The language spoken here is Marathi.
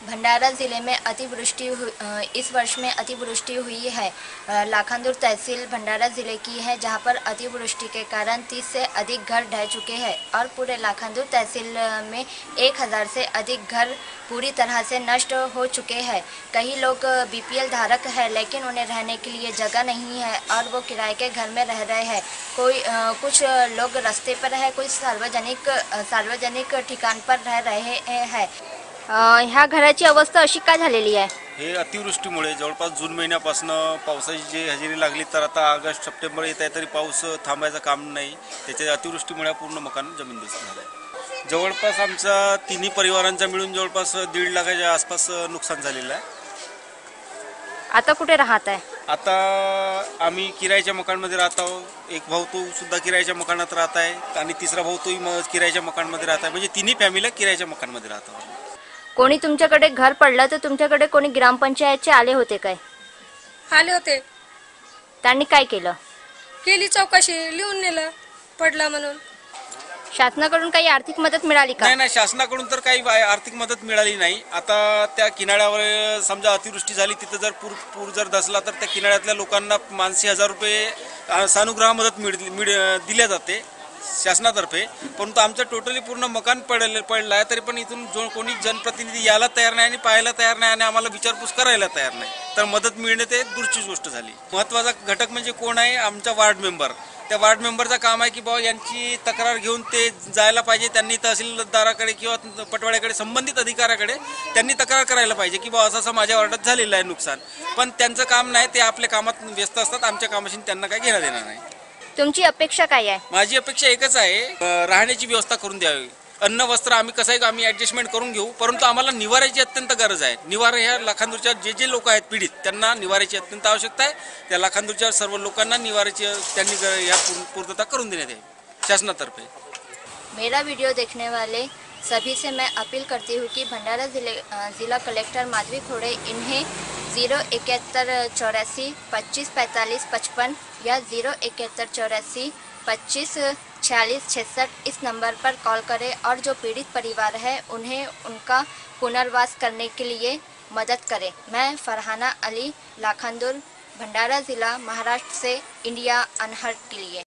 भंडारा ज़िले में अतिवृष्टि इस वर्ष में अतिवृष्टि हुई है। लाखांदूर तहसील भंडारा ज़िले की है जहाँ पर अतिवृष्टि के कारण 30 से अधिक घर ढह चुके हैं और पूरे लाखांदूर तहसील में 1000 से अधिक घर पूरी तरह से नष्ट हो चुके हैं। कई लोग बीपीएल धारक है लेकिन उन्हें रहने के लिए जगह नहीं है और वो किराए के घर में रह रहे हैं। कोई अ, कुछ लोग रास्ते पर है कुछ सार्वजनिक सार्वजनिक ठिकान पर रह रहे हैं। ह्या घराची अवस्था अशी का झालेली आहे? हे अतिवृष्टीमुळे जवळपास जून महिन्यापासून पावसाची जी हजेरी लागली तर आता ऑगस्ट सप्टेंबर येत आहे तरी पाऊस थांबायचं काम नाही. त्याच्या अतिवृष्टीमुळे पूर्ण मकान जमीनदोस्त झालं आहे जवळपास आमचा तिन्ही परिवारांचा मिळून जवळपास दीड लाखाच्या आसपास नुकसान झालेलं आहे. आता कुठे राहत आहे आता आम्ही किरायाच्या मकानमध्ये राहत आहोत. एक भाऊ तो सुद्धा किरायाच्या मकानात राहत आहे आणि तिसरा भाऊ तोही किरायाच्या मकानमध्ये राहत आहे. म्हणजे तिन्ही फॅमिल्या किरायाच्या मकानमध्ये राहत आहोत. कोणी तुमच्याकडे घर पडलं तर तुमच्याकडे कोणी ग्रामपंचायतचे आले होते काय? आले होते. त्यांनी काय केलं? केली चौकशी लिहून नेलं पडला म्हणून. शासनाकडून काही आर्थिक मदत मिळाली का? नाही नाही शासनाकडून तर काही आर्थिक मदत मिळाली नाही. आता त्या किनाऱ्यावर समजा अतिवृष्टी झाली तिथं जर पूर पूर जर दसला तर त्या किनाऱ्यातल्या लोकांना मानसी हजार रुपये अ, सानुग्रह मदत मिळ मिळ दिल्या जाते. शासनातर्फे परंतु आमचं टोटली पूर्ण मकान पडलं पडलं आहे तरी पण इथून जो कोणी जनप्रतिनिधी यायला तयार नाही आणि पाहायला तयार नाही आणि आम्हाला विचारपूस करायला तयार नाही तर मदत मिळणे ते दूरचीच गोष्ट झाली. महत्त्वाचा घटक म्हणजे कोण आहे? आमचा वार्ड मेंबर. त्या वार्ड मेंबरचं काम आहे की बाबा यांची तक्रार घेऊन ते जायला पाहिजे त्यांनी तहसीलदाराकडे किंवा पटवाड्याकडे संबंधित अधिकाऱ्याकडे त्यांनी तक्रार करायला पाहिजे की बाबा असं असं माझ्या वार्डात झालेलं आहे नुकसान. पण त्यांचं काम नाही ते आपल्या कामात व्यस्त असतात आमच्या कामाशी त्यांना काही घेणं देणार नाही. तुमची अपेक्षा काय आहे? माझी अपेक्षा एकच आहे अं, राहण्याची व्यवस्था करून द्यावी. अन्न वस्त्र आम्ही कसंही आम्ही ॲडजस्टमेंट करून घेऊ परंतु आम्हाला निवाऱ्याची अत्यंत गरज आहे. निवारा ह्या लाखांदूरच्या जे जे लोक आहेत पीडित त्यांना निवाऱ्याची अत्यंत आवश्यकता आहे. त्या लाखांदूरच्या सर्व लोकांना निवाऱ्याची त्यांनी ग- या पूर्ण- पूर्तता करून देण्यात यावी शासनातर्फे. मेरा वीडियो देखने वाले सभी से मैं अपील करती हूँ कि भंडारा ज़िले जिला कलेक्टर माधवी खोड़े इन्हें ज़ीरो इकहत्तर चौरासी पच्चीस पैंतालीस पचपन या ज़ीरो इकहत्तर चौरासी पच्चीस छियालीस छसठ इस नंबर पर कॉल करें और जो पीड़ित परिवार है उन्हें उनका पुनर्वास करने के लिए मदद करें। मैं फरहाना अली लाखंदुर भंडारा ज़िला, महाराष्ट्र से इंडिया अनहट के लिए।